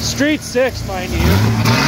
Street 6, mind you.